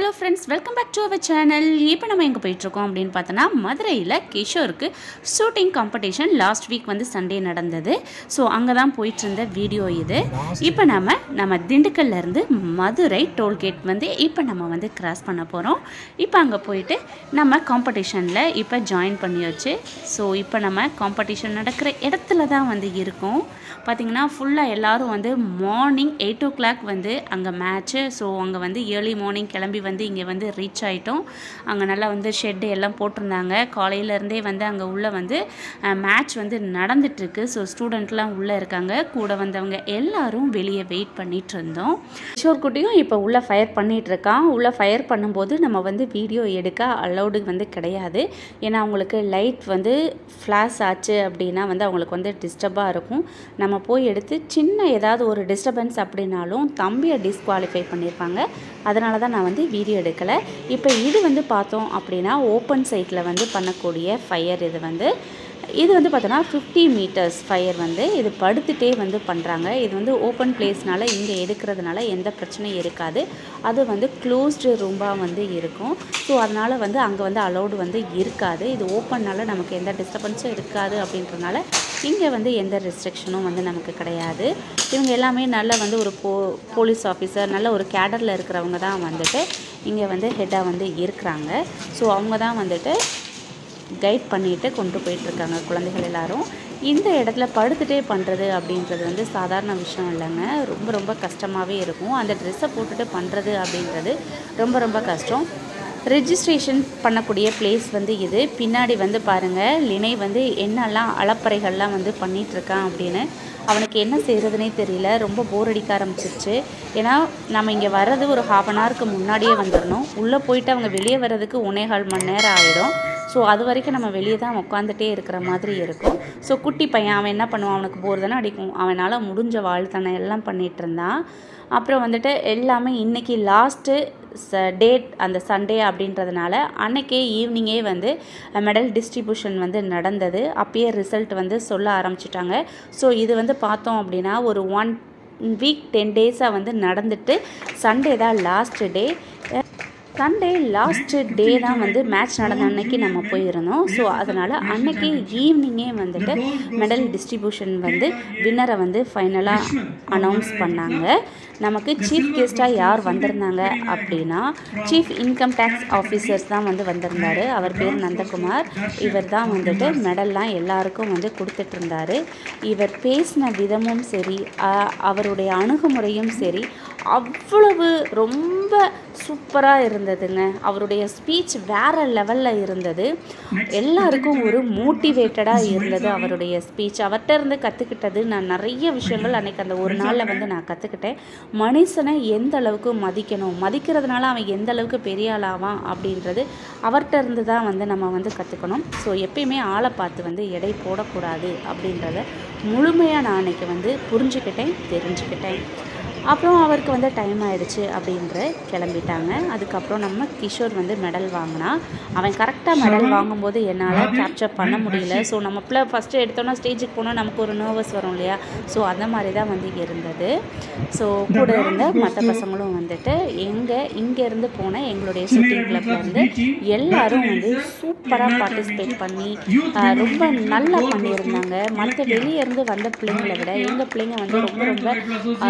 Hello friends welcome back to our channel இப்போ நம்ம எங்கே போயிட்டுருக்கோம் அப்படின்னு பார்த்தோன்னா மதுரையில் கிஷோருக்கு ஷூட்டிங் காம்படிஷன் லாஸ்ட் வீக் வந்து சண்டே நடந்தது. ஸோ அங்கே தான் போயிட்டு இருந்த வீடியோ இது. இப்போ நம்ம நம்ம திண்டுக்கல்ல இருந்து மதுரை டோல்கேட் வந்து இப்போ நம்ம வந்து கிராஸ் பண்ண போகிறோம் இப்போ அங்கே போயிட்டு நம்ம காம்படிஷனில் இப்போ ஜாயின் பண்ணியாச்சு. ஸோ இப்போ நம்ம காம்படிஷன் நடக்கிற இடத்துல தான் வந்து இருக்கோம். பார்த்திங்கன்னா ஃபுல்லாக எல்லோரும் வந்து மார்னிங் எயிட் ஓ கிளாக் வந்து அங்கே மேட்ச்சு ஸோ அங்கே வந்து ஏர்லி மார்னிங் கிளம்பி வந்து இங்கே வந்து ரீச் ஆகிட்டோம் அங்கே நல்லா வந்து ஷெட்டு எல்லாம் போட்டிருந்தாங்க. காலையிலேருந்தே வந்து அங்கே உள்ளே வந்து மேட்ச் வந்து நடந்துட்டுருக்கு. ஸோ ஸ்டூடெண்ட்லாம் உள்ளே இருக்காங்க. கூட வந்தவங்க எல்லாரும் வெளியே வெயிட் பண்ணிகிட்டு இருந்தோம். கிஷோர் குட்டியும் இப்போ உள்ளே ஃபயர் பண்ணிகிட்ருக்கான் உள்ளே ஃபயர் பண்ணும்போது நம்ம வந்து வீடியோ எடுக்க அலௌடு வந்து கிடையாது. ஏன்னா அவங்களுக்கு லைட் வந்து ஃப்ளாஷ் ஆச்சு அப்படின்னா வந்து அவங்களுக்கு வந்து டிஸ்டர்பாக இருக்கும். நம்ம போய் எடுத்து சின்ன ஏதாவது ஒரு டிஸ்டர்பன்ஸ் அப்படின்னாலும் தம்பியை டிஸ்குவாலிஃபை பண்ணியிருப்பாங்க அதனால தான் நான் வந்து வீடியோ எடுக்கலை. இப்போ இது வந்து பார்த்தோம் அப்படின்னா ஓப்பன் சைட்டில் வந்து பண்ணக்கூடிய ஃபயர் இது வந்து இது வந்து பார்த்தோன்னா ஃபிஃப்டி மீட்டர்ஸ் ஃபயர் வந்து இது படுத்துகிட்டே வந்து பண்ணுறாங்க இது வந்து ஓப்பன் பிளேஸ்னால இங்கே எடுக்கிறதுனால எந்த பிரச்சனையும் இருக்காது. அது வந்து க்ளோஸ்டு ரூம்பாக வந்து இருக்கும். ஸோ அதனால் வந்து அங்கே வந்து அலௌடு வந்து இருக்காது. இது ஓப்பன்னால நமக்கு எந்த டிஸ்டர்பன்ஸும் இருக்காது அப்படின்றனால இங்கே வந்து எந்த ரெஸ்ட்ரிக்ஷனும் வந்து நமக்கு கிடையாது. இவங்க எல்லாமே நல்ல வந்து ஒரு போ போலீஸ் ஆஃபீஸர் நல்ல ஒரு கேடரில் இருக்கிறவங்க தான் வந்துட்டு இங்கே வந்து ஹெட்டாக வந்து இருக்கிறாங்க. ஸோ அவங்க தான் வந்துட்டு கைட் பண்ணிட்டு கொண்டு போயிட்டுருக்காங்க குழந்தைகள் எல்லாரும். இந்த இடத்துல படுத்துகிட்டே பண்ணுறது அப்படின்றது வந்து சாதாரண விஷயம் இல்லைங்க. ரொம்ப ரொம்ப கஷ்டமாகவே இருக்கும். அந்த ட்ரெஸ்ஸை போட்டுட்டு பண்ணுறது அப்படின்றது ரொம்ப ரொம்ப கஷ்டம். ரிஜிஸ்ட்ரேஷன் பண்ணக்கூடிய பிளேஸ் வந்து இது. பின்னாடி வந்து பாருங்கள் லினை வந்து என்னெல்லாம் அளப்பறைகள்லாம் வந்து பண்ணிகிட்ருக்கான் அப்படின்னு. அவனுக்கு என்ன செய்கிறதுனே தெரியல. ரொம்ப போர் அடிக்க ஆரம்பிச்சிருச்சு. ஏன்னா நம்ம இங்கே வர்றது ஒரு ஹாஃப் அன் ஹவருக்கு முன்னாடியே வந்துடணும் உள்ளே போயிட்டு அவங்க வெளியே வர்றதுக்கு ஒன்னேகால் மணி நேரம் ஆகிடும் ஸோ அது வரைக்கும் நம்ம வெளியே தான் உட்காந்துட்டே இருக்கிற மாதிரி இருக்கும். ஸோ குட்டி பையன் அவன் என்ன பண்ணுவான்? அவனுக்கு போர் தானே அடிக்கும். அவனால் முடிஞ்ச வாழ்த்தனை எல்லாம் பண்ணிகிட்டு இருந்தான். அப்புறம் வந்துட்டு எல்லாமே இன்றைக்கி லாஸ்ட்டு ச டேட் அந்த சண்டே அப்படின்றதுனால அன்னைக்கே ஈவினிங்கே வந்து மெடல் டிஸ்ட்ரிபியூஷன் வந்து நடந்தது. அப்பயே ரிசல்ட் வந்து சொல்ல ஆரம்பிச்சிட்டாங்க. ஸோ இது வந்து பார்த்தோம் அப்படின்னா ஒரு ஒன் வீக் டென் டேஸாக வந்து நடந்துட்டு சண்டே தான் last day Sunday last day தான் வந்து மேட்ச் நடந்த அன்னைக்கு நம்ம போயிருந்தோம். ஸோ அதனால் அன்னைக்கு ஈவினிங்கே வந்துட்டு மெடல் டிஸ்ட்ரிபியூஷன் வந்து வின்னரை வந்து ஃபைனலாக அனௌன்ஸ் பண்ணாங்க. நமக்கு சீஃப் கெஸ்ட்டாக யார் வந்திருந்தாங்க அப்படின்னா சீஃப் இன்கம் டேக்ஸ் ஆஃபீஸர்ஸ் தான் வந்து வந்திருந்தார். அவர் பேர் நந்தகுமார். இவர் தான் வந்துட்டு மெடல்லாம் எல்லாருக்கும் வந்து கொடுத்துட்ருந்தார். இவர் பேசின விதமும் சரி அவருடைய அணுகுமுறையும் சரி அவ்வளவு ரொம்ப சூப்பராக இருந்ததுங்க. அவருடைய ஸ்பீச் வேறு லெவலில் இருந்தது. எல்லாருக்கும் ஒரு மோட்டிவேட்டடாக இருந்தது அவருடைய ஸ்பீச் அவர்கிட்ட இருந்து கற்றுக்கிட்டது நான் நிறைய விஷயங்கள் அன்றைக்கி அந்த ஒரு நாளில் வந்து நான் கற்றுக்கிட்டேன் மனுஷனை எந்த அளவுக்கு மதிக்கணும்? மதிக்கிறதுனால அவன் எந்த அளவுக்கு பெரிய ஆளாவான் அப்படின்றது அவர்கிட்ட இருந்து தான் வந்து நம்ம வந்து கற்றுக்கணும் ஸோ எப்பயுமே ஆளை பார்த்து வந்து எடை போடக்கூடாது அப்படின்றத முழுமையாக நான் அன்றைக்கி வந்து புரிஞ்சுக்கிட்டேன் தெரிஞ்சுக்கிட்டேன். அப்புறம் அவருக்கு வந்து டைம் ஆயிடுச்சு அப்படின்ற கிளம்பிட்டாங்க. அதுக்கப்புறம் நம்ம கிஷோர் வந்து மெடல் வாங்கினா அவன் கரெக்டாக மெடல் வாங்கும்போது என்னால் கேப்சர் பண்ண முடியல. ஸோ நம்ம பிள்ளை ஃபஸ்ட்டு எடுத்தோன்னா ஸ்டேஜுக்கு போனால் நமக்கு ஒரு நர்வஸ் வரும் இல்லையா? ஸோ அந்த மாதிரி தான் வந்து இருந்தது. ஸோ கூட இருந்த மற்ற பசங்களும் வந்துட்டு எங்கே இங்கேருந்து போன எங்களுடைய ஷூட்டிங் கிளப்லேருந்து எல்லாரும் வந்து சூப்பராக பார்ட்டிசிபேட் பண்ணி ரொம்ப நல்லா பண்ணியிருந்தாங்க. மற்ற வெளியே இருந்து வந்த பிள்ளைங்களை விட எங்கள் பிள்ளைங்க வந்து ரொம்ப ரொம்ப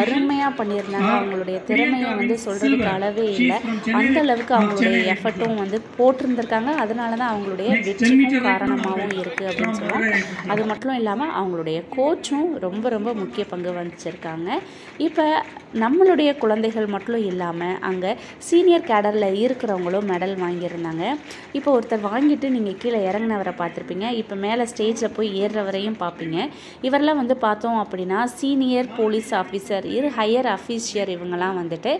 அருமையாக பண்ணியிருந்தாங்க. அவங்களுடைய திறமையை வந்து சொல்கிறதுக்கு அளவே இல்லை. அந்த அளவுக்கு அவங்களுடைய எஃபர்ட்டும் வந்து போட்டிருந்திருக்காங்க. அதனால தான் அவங்களுடைய வெற்றிக்கும் காரணமாகவும் இருக்குது அப்படின்னு சொல்லலாம் அது மட்டும் இல்லாமல் அவங்களுடைய கோச்சும் ரொம்ப ரொம்ப முக்கிய பங்கு வகிச்சிருக்காங்க. இப்போ நம்மளுடைய குழந்தைகள் மட்டும் இல்லாமல் அங்கே சீனியர் கேடரில் இருக்கிறவங்களும் மெடல் வாங்கியிருந்தாங்க. இப்போ ஒருத்தர் வாங்கிட்டு நீங்கள் கீழே இறங்கினவரை பார்த்துருப்பீங்க. இப்போ மேலே ஸ்டேஜில் போய் ஏறுறவரையும் பார்ப்பீங்க. இவரெல்லாம் வந்து பார்த்தோம் அப்படின்னா சீனியர் போலீஸ் ஆஃபீஸர் இரு ஹையர் அஃபீஷியர் இவங்கெல்லாம் வந்துட்டு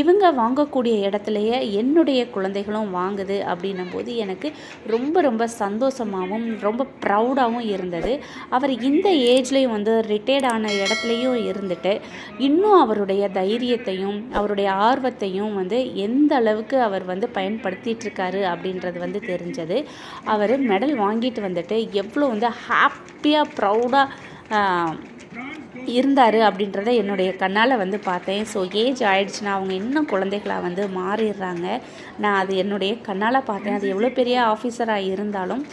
இவங்க வாங்கக்கூடிய இடத்துலையே என்னுடைய குழந்தைகளும் வாங்குது அப்படின்னும் போது எனக்கு ரொம்ப ரொம்ப சந்தோஷமாகவும் ரொம்ப ப்ரௌடாகவும் இருந்தது. அவர் இந்த ஏஜ்லேயும் வந்து ரிட்டையர்ட் ஆன இடத்துலையும் இருந்துட்டு இன்னும் அவருடைய தைரியத்தையும் அவருடைய ஆர்வத்தையும் வந்து எந்த அளவுக்கு அவர் வந்து பயன்படுத்திகிட்ருக்காரு அப்படின்றது வந்து தெரிஞ்சது. அவர் மெடல் வாங்கிட்டு வந்துட்டு எவ்வளோ வந்து ஹாப்பியாக ப்ரௌடாக இருந்தார் அப்படின்றத என்னுடைய கண்ணால் வந்து பார்த்தேன். ஸோ ஏஜ் ஆயிடுச்சுன்னா அவங்க இன்னும் குழந்தைகளாக வந்து மாறிடுறாங்க. நான் அது என்னுடைய கண்ணால் பார்த்தேன். அது எவ்வளோ பெரிய ஆஃபீஸராக இருந்தாலும்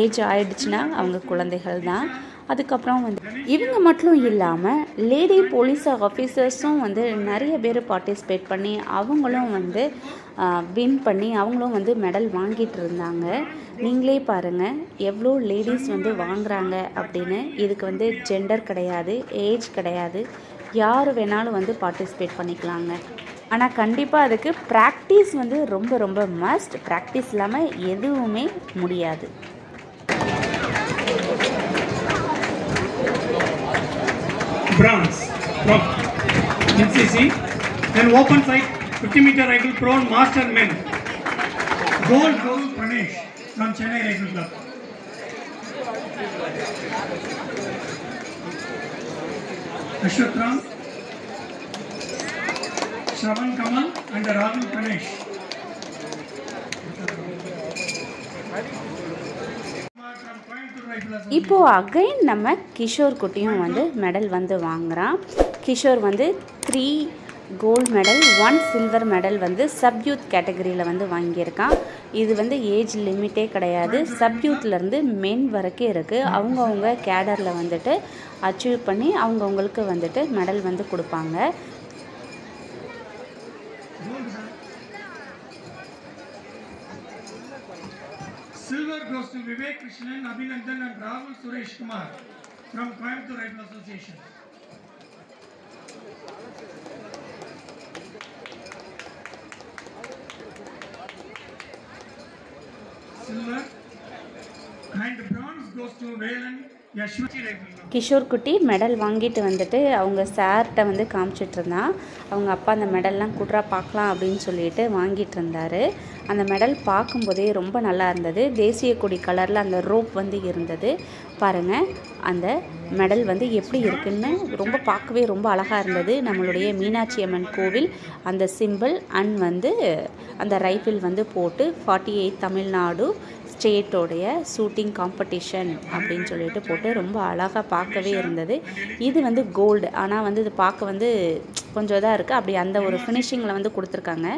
ஏஜ் ஆயிடுச்சுன்னா அவங்க குழந்தைகள் தான் அதுக்கப்புறம் வந்து இவங்க மட்டும் இல்லாமல் லேடி போலீஸ் ஆஃபீஸர்ஸும் வந்து நிறைய பேர் பார்ட்டிசிபேட் பண்ணி அவங்களும் வந்து வின் பண்ணி அவங்களும் வந்து மெடல் வாங்கிட்டு இருந்தாங்க. நீங்களே பாருங்கள் எவ்வளோ லேடிஸ் வந்து வாங்குறாங்க அப்படின்னு. இதுக்கு வந்து ஜெண்டர் கிடையாது ஏஜ் கிடையாது. யார் வேணாலும் வந்து பார்ட்டிசிபேட் பண்ணிக்கலாங்க. ஆனால் கண்டிப்பாக அதுக்கு ப்ராக்டிஸ் வந்து ரொம்ப ரொம்ப மஸ்ட் ப்ராக்டிஸ் இல்லாமல் எதுவுமே முடியாது. Bronze from NCC. Then open sight 50 meter rifle prone master men. Gold gold Pranesh from Chennai Rifle Club. Ashwat Ram, Shravan Kamal and Rahul Pranesh. இப்போது அகைன் நம்ம கிஷோர் குட்டியும் வந்து மெடல் வந்து வாங்குறான். கிஷோர் வந்து three gold medal one silver medal வந்து sub youth கேட்டகரியில் வந்து வாங்கியிருக்கான். இது வந்து ஏஜ் லிமிட்டே கிடையாது. சப்யூத்லேருந்து மென் வரைக்கும் இருக்குது அவங்கவுங்க கேடரில் வந்துட்டு அச்சீவ் பண்ணி அவங்கவுங்களுக்கு வந்துட்டு மெடல் வந்து கொடுப்பாங்க. Goes to Vivek Krishnan, Abhinandan and Rahul Suresh Kumar from Coimbatore Rifle Association. Silver and bronze goes to Velan கிஷோர்குட்டி Kishore குட்டி மெடல் வாங்கிட்டு வந்துட்டு அவங்க சார்கிட்ட வந்து காமிச்சிட்டு இருந்தான் அவங்க அப்பா அந்த மெடல்லாம் குட்ரா பார்க்கலாம் அப்படின்னு சொல்லிட்டு வாங்கிட்டு இருந்தார் அந்த மெடல் பார்க்கும்போதே ரொம்ப நல்லா இருந்தது. தேசிய கொடி கலரில் அந்த ரோப் வந்து இருந்தது. பாருங்கள் அந்த மெடல் வந்து எப்படி இருக்குன்னு ரொம்ப பார்க்கவே ரொம்ப அழகாக இருந்தது. நம்மளுடைய மீனாட்சி அம்மன் கோவில் அந்த சிம்பிள் அண்ட் வந்து அந்த ரைஃபிள் வந்து போட்டு ஃபார்ட்டி எயிட் தமிழ்நாடு ஸ்டேட்டோடைய ஷூட்டிங் காம்படிஷன் அப்படின்னு சொல்லிட்டு போட்டு ரொம்ப அழகாக பார்க்கவே இருந்தது. இது வந்து கோல்டு ஆனால் வந்து இது பார்க்க வந்து கொஞ்சம் இதாக இருக்குது அப்படி அந்த ஒரு ஃபினிஷிங்கில் வந்து கொடுத்துருக்காங்க.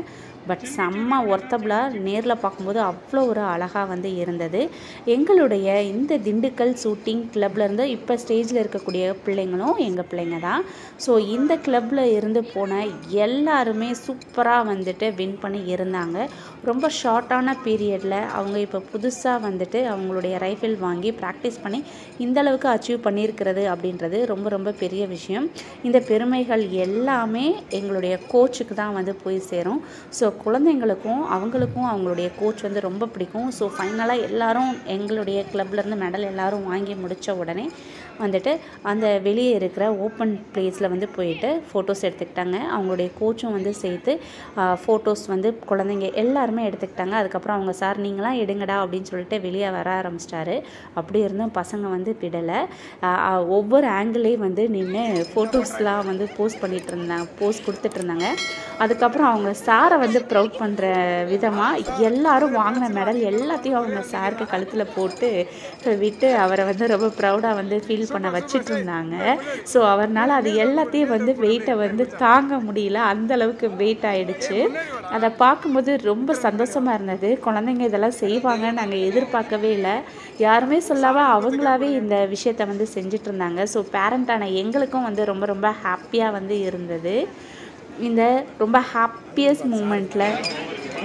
பட் செம்ம ஒர்த்தபுளாக நேரில் பார்க்கும்போது அவ்வளோ ஒரு அழகாக வந்து இருந்தது. எங்களுடைய இந்த திண்டுக்கல் ஷூட்டிங் கிளப்லேருந்து இப்போ ஸ்டேஜில் இருக்கக்கூடிய பிள்ளைங்களும் எங்கள் பிள்ளைங்க தான். ஸோ இந்த கிளப்பில் இருந்து போன எல்லாருமே சூப்பராக வந்துட்டு வின் பண்ணி இருந்தாங்க. ரொம்ப ஷார்ட்டான பீரியடில் அவங்க இப்போ புதுசாக வந்துட்டு அவங்களுடைய ரைஃபிள் வாங்கி ப்ராக்டிஸ் பண்ணி இந்த அளவுக்கு அச்சீவ் பண்ணியிருக்கிறது அப்படின்றது ரொம்ப ரொம்ப பெரிய விஷயம். இந்த பெருமைகள் எல்லாமே எங்களுடைய கோச்சுக்கு தான் வந்து போய் சேரும். ஸோ குழந்தைங்களுக்கும் அவங்களுக்கும் அவங்களுடைய கோச் வந்து ரொம்ப பிடிக்கும். ஸோ ஃபைனலாக எல்லாரும் எங்களுடைய கிளப்லேருந்து மெடல் எல்லாரும் வாங்கி முடித்த உடனே வந்துட்டு அந்த வெளியே இருக்கிற ஓப்பன் பிளேஸில் வந்து போயிட்டு ஃபோட்டோஸ் எடுத்துக்கிட்டாங்க. அவங்களுடைய கோச்சும் வந்து சேர்த்து ஃபோட்டோஸ் வந்து குழந்தைங்க எல்லாருமே எடுத்துக்கிட்டாங்க. அதுக்கப்புறம் அவங்க சார் நீங்களாம் எடுங்கடா அப்படின்னு சொல்லிட்டு வெளியே வர ஆரம்பிச்சிட்டாரு. அப்படி இருந்தும் பசங்க வந்து விடலை. ஒவ்வொரு ஆங்கிளையும் வந்து நின்று ஃபோட்டோஸ்லாம் வந்து போஸ்ட் பண்ணிட்டு இருந்தாங்க போஸ்ட் கொடுத்துட்டு இருந்தாங்க. அதுக்கப்புறம் அவங்க சாரை வந்து ப்ரௌட் பண்ணுற விதமாக எல்லாரும் வாங்கின மெடல் எல்லாத்தையும் அவங்க சாருக்கு கழுத்தில் போட்டு விட்டு அவரை வந்து ரொம்ப ப்ரௌடாக வந்து ஃபீல் பண்ண வச்சிட்டு இருந்தாங்க. ஸோ அவர்னால அது எல்லாத்தையும் வந்து வெயிட்டை வந்து தாங்க முடியல. அந்த அளவுக்கு வெயிட் ஆயிடுச்சு. அதை பார்க்கும்போது ரொம்ப சந்தோஷமாக இருந்தது. குழந்தைங்க இதெல்லாம் செய்வாங்கன்னு நாங்கள் எதிர்பார்க்கவே இல்லை. யாருமே சொல்லாமல் அவங்களாவே இந்த விஷயத்தை வந்து செஞ்சுட்டு இருந்தாங்க. ஸோ பேரண்டான எங்களுக்கும் வந்து ரொம்ப ரொம்ப ஹாப்பியாக வந்து இருந்தது. இந்த ரொம்ப ஹாப்பியஸ்ட் மூமெண்ட்டில்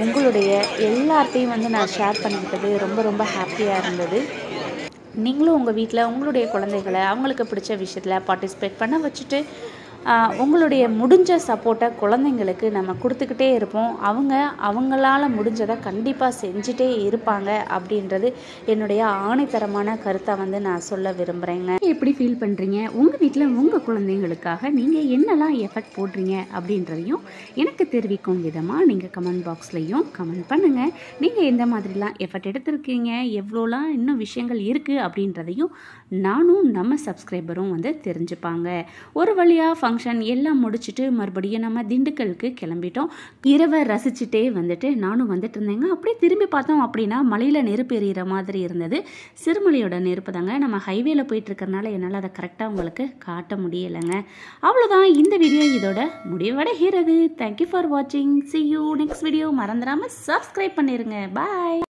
உங்களுடைய எல்லார்ட்டையும் வந்து நான் ஷேர் பண்ணிக்கிட்டது ரொம்ப ரொம்ப ஹாப்பியாக இருந்தது. நீங்களும் உங்கள் வீட்டில் உங்களுடைய குழந்தைகளை அவங்களுக்கு பிடிச்ச விஷயத்தில் பார்ட்டிசிபேட் பண்ண வச்சுட்டு உங்களுடைய முடிஞ்ச சப்போர்ட்டை குழந்தைங்களுக்கு நம்ம கொடுத்துக்கிட்டே இருப்போம். அவங்க அவங்களால முடிஞ்சதை கண்டிப்பாக செஞ்சுட்டே இருப்பாங்க அப்படின்றது என்னுடைய ஆணைத்தரமான கருத்தை வந்து நான் சொல்ல விரும்புகிறேங்க எப்படி ஃபீல் பண்ணுறீங்க உங்கள் வீட்டில் உங்கள் குழந்தைங்களுக்காக நீங்கள் என்னெல்லாம் எஃபர்ட் போடுறீங்க அப்படின்றதையும் எனக்கு தெரிவிக்கும் விதமாக நீங்கள் கமெண்ட் பாக்ஸ்லேயும் கமெண்ட் பண்ணுங்கள் நீங்கள் எந்த மாதிரிலாம் எஃபர்ட் எடுத்திருக்கீங்க? எவ்வளோலாம் இன்னும் விஷயங்கள் இருக்குது அப்படின்றதையும் நானும் நம்ம சப்ஸ்கிரைபரும் வந்து தெரிஞ்சுப்பாங்க. ஒரு வழியாக ஃபங்க்ஷன் எல்லாம் முடிச்சுட்டு மறுபடியும் நம்ம திண்டுக்கலுக்கு கிளம்பிட்டோம். இரவை ரசிச்சுட்டே வந்துட்டு நானும் வந்துட்டு இருந்தேங்க. அப்படியே திரும்பி பார்த்தோம் அப்படின்னா மலையில் நெருப்பு எறிகிற மாதிரி இருந்தது. சிறுமலையோட நெருப்பு தாங்க. நம்ம ஹைவேல போயிட்டு இருக்கறனால என்னால் அதை கரெக்டாக உங்களுக்கு காட்ட முடியலைங்க. அவ்வளோதான் இந்த வீடியோ இதோட முடிவடைகிறது. தேங்க்யூ ஃபார் வாட்சிங் சி யூ நெக்ஸ்ட் வீடியோ மறந்துடாமல் சப்ஸ்கிரைப் பண்ணிடுங்க பாய்